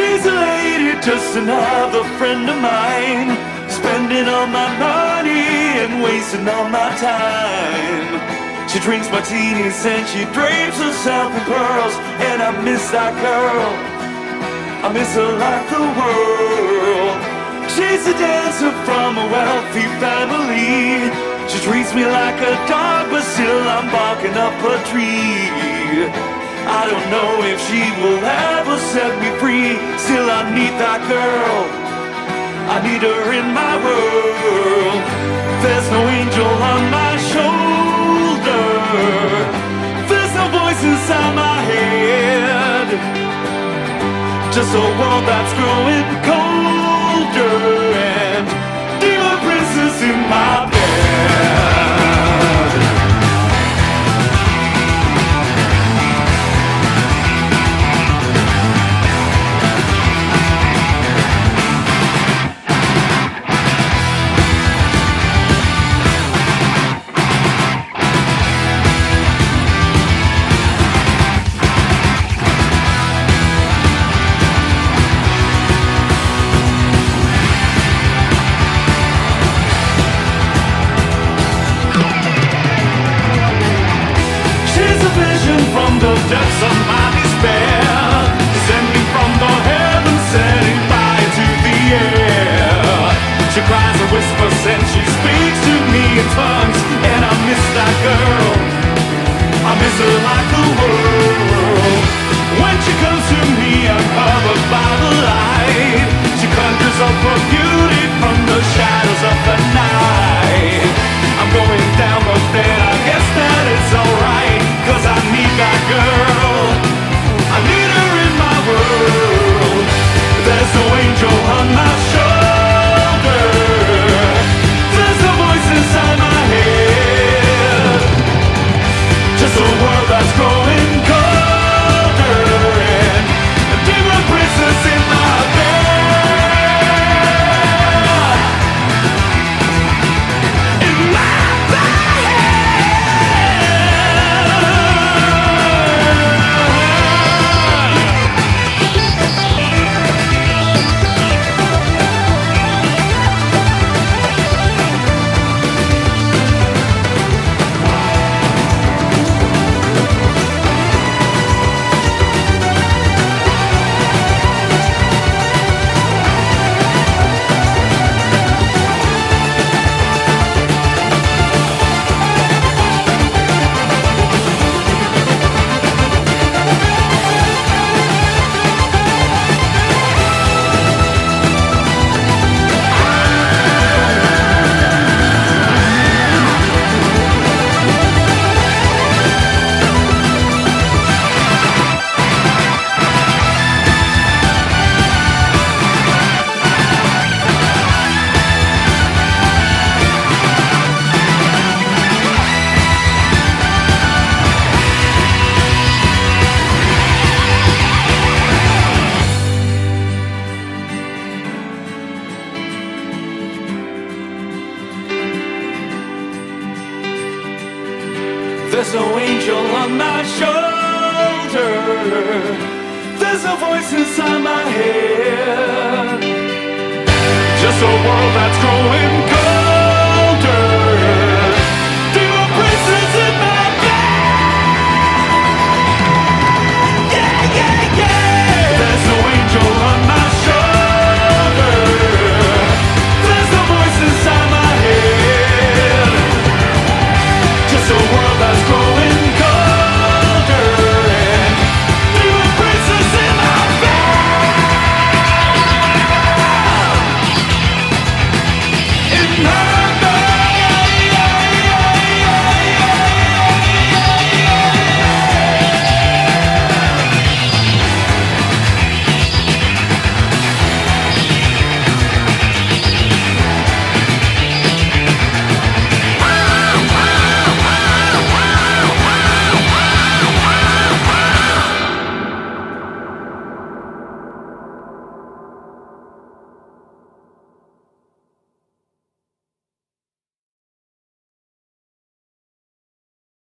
She's a lady, just another friend of mine. Spending all my money and wasting all my time. She drinks martinis and she drapes herself in pearls. And I miss that girl. I miss her like the world. She's a dancer from a wealthy family. She treats me like a dog, but still I'm barking up a tree. I don't know if she will ever set me free. Still, I need that girl. I need her in my world. There's no angel on my shoulder. There's no voice inside my head. Just a world that's growing colder and demon princess in my bed. Like the world. There's no angel on my shoulder. There's no voice inside my head. Just a world that's growing Hey!